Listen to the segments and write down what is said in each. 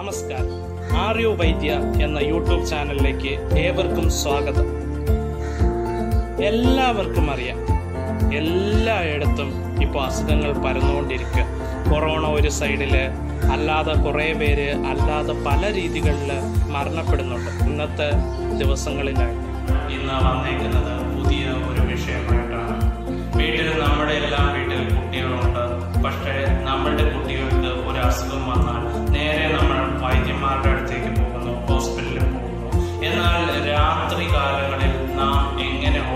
നമസ്കാരം. ആര്യോ വൈദ്യ എന്ന യൂട്യൂബ് ചാനലിലേക്ക് ഏവർക്കും സ്വാഗതം. എല്ലാവർക്കും അറിയാം. എല്ലായിടത്തും ഇപ്പോൾ അസുഖങ്ങൾ പരന്നുകൊണ്ടിരിക്കുക. കൊറോണ ഒരു സൈഡിൽ അല്ലാതെ കുറേ പേര് അല്ലാതെ പല രീതികളിൽ മരണപ്പെടുന്നുണ്ട്. ഇന്നത്തെ ദിവസങ്ങളിലായി ഇന്ന് വന്നേക്കുന്നത് പുതിയ ഒരു വിഷയമായിട്ടാണ്. വീട്ടിൽ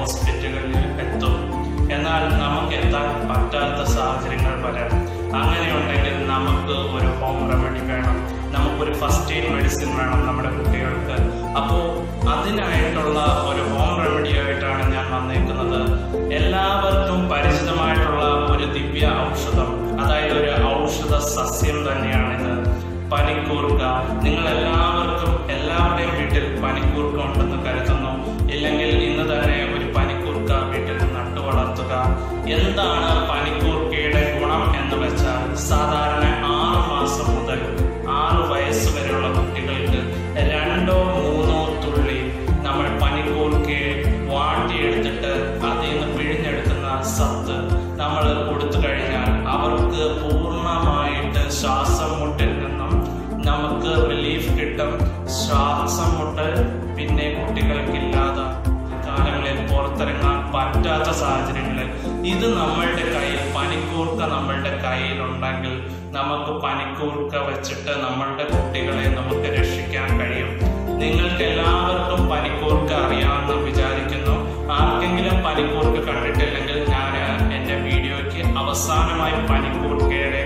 ഹോസ്പിറ്റലുകളിൽ എത്തും. എന്നാൽ നമുക്ക് എത്താൻ പറ്റാത്ത സാഹചര്യങ്ങൾ വരാം അങ്ങനെയുണ്ടെങ്കിൽ നമുക്ക് ഒരു ഹോം റെമഡി വേണം. നമുക്കൊരു ഫസ്റ്റ് എയ്ഡ് മെഡിസിൻ വേണം നമ്മുടെ കുട്ടികൾക്ക്. അപ്പോൾ അതിനായിട്ടുള്ള ഒരു ഹോം റെമഡി ആയിട്ടാണ് ഞാൻ വന്നേക്കുന്നത്. എല്ലാവർക്കും പരിചിതമായിട്ടുള്ള ഒരു ദിവ്യ ഔഷധം അതായത് ഒരു ഔഷധ സസ്യം തന്നെയാണിത്. പനിക്കൂർക്ക. നിങ്ങൾ എല്ലാവർക്കും എല്ലാവരുടെയും വീട്ടിൽ പനിക്കൂർക്ക ഉണ്ടെന്ന് എന്താണ് പനിക്കൂർക്കയുടെ ഗുണം എന്ന് വെച്ചാൽ സാധാരണ ആറ് മാസം മുതൽ ആറ് വയസ്സ് വരെയുള്ള കുട്ടികൾക്ക് രണ്ടോ മൂന്നോ തുള്ളി നമ്മൾ പനിക്കൂർക്കയെ വാട്ടിയെടുത്തിട്ട് അതിൽ നിന്ന് പിഴിഞ്ഞെടുക്കുന്ന സത്ത് നമ്മൾ കൊടുത്തു കഴിഞ്ഞാൽ അവർക്ക് പൂർണമായിട്ട് ശ്വാസം മുട്ടിൽ നിന്നും നമുക്ക് റിലീഫ് കിട്ടും. ശ്വാസം മുട്ടൽ പിന്നെ കുട്ടികൾക്കില്ലാതെ പറ്റാത്ത സാഹചര്യങ്ങളിൽ ഇത് നമ്മളുടെ കയ്യിൽ പനിക്കൂർക്ക നമ്മളുടെ കയ്യിലുണ്ടെങ്കിൽ നമുക്ക് പനിക്കൂർക്ക വെച്ചിട്ട് നമ്മളുടെ കുട്ടികളെ നമുക്ക് രക്ഷിക്കാൻ കഴിയും. നിങ്ങൾക്ക് എല്ലാവർക്കും പനിക്കൂർക്ക അറിയാമെന്ന് വിചാരിക്കുന്നു. ആർക്കെങ്കിലും പനിക്കൂർക്ക കണ്ടിട്ടില്ലെങ്കിൽ ഞാൻ എന്റെ വീഡിയോയ്ക്ക് അവസാനമായി പനിക്കൂർക്കയുടെ